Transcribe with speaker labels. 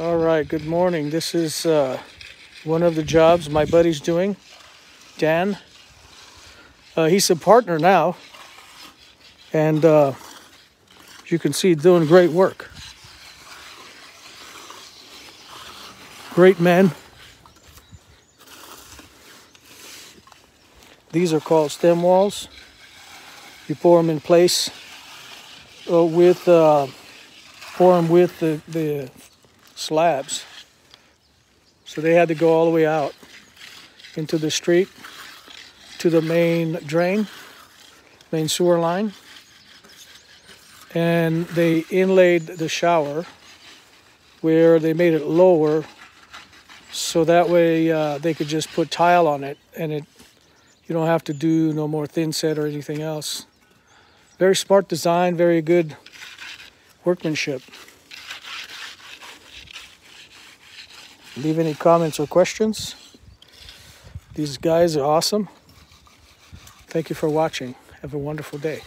Speaker 1: All right, good morning. This is uh, one of the jobs my buddy's doing, Dan. Uh, he's a partner now, and uh, you can see, doing great work. Great men. These are called stem walls. You pour them in place uh, with, uh, pour them with the, the slabs. So they had to go all the way out into the street to the main drain, main sewer line. And they inlaid the shower where they made it lower so that way uh, they could just put tile on it and it you don't have to do no more thin set or anything else. Very smart design, very good workmanship. Leave any comments or questions. These guys are awesome. Thank you for watching. Have a wonderful day.